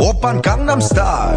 Open Gangnam Style.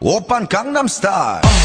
오빤 강남스타일